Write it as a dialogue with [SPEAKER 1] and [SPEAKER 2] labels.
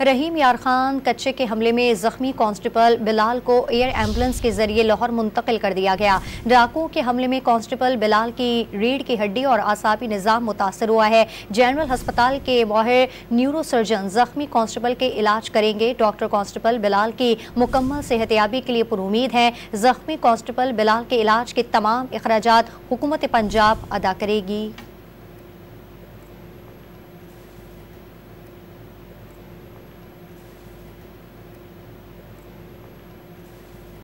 [SPEAKER 1] रहीम यार खान कच्चे के हमले में जख्मी कांस्टेबल बिलाल को एयर एंबुलेंस के ज़रिए लाहौर मुंतकिल कर दिया गया। डाकुओं के हमले में कांस्टेबल बिलाल की रीढ़ की हड्डी और आसाबी निज़ाम मुतासर हुआ है। जनरल हस्पताल के माहिर न्यूरो सर्जन जख्मी कांस्टेबल के इलाज करेंगे। डॉक्टर कांस्टेबल बिलाल की मुकम्मल सेहतियाबी के लिए पुरुद हैं। जख्मी कांस्टेबल बिलाल के इलाज के तमाम अखराज हुकूमत पंजाब अदा करेगी।